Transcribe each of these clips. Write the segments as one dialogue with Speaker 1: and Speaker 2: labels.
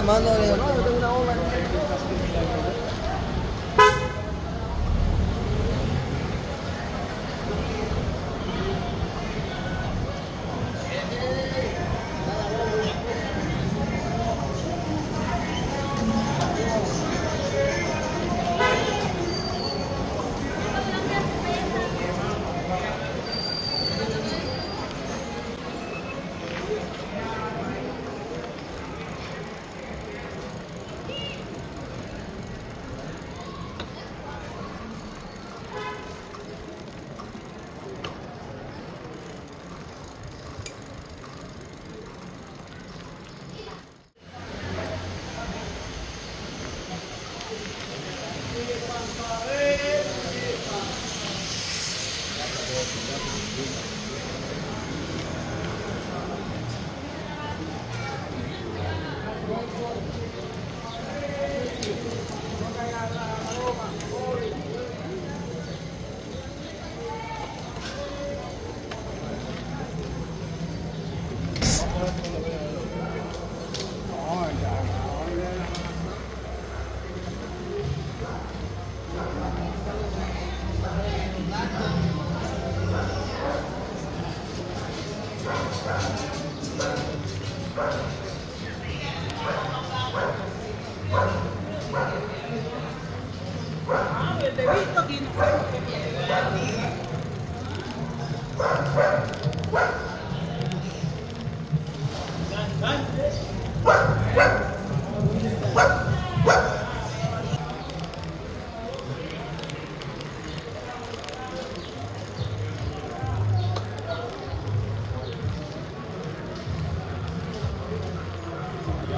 Speaker 1: digo,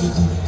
Speaker 2: Sydney.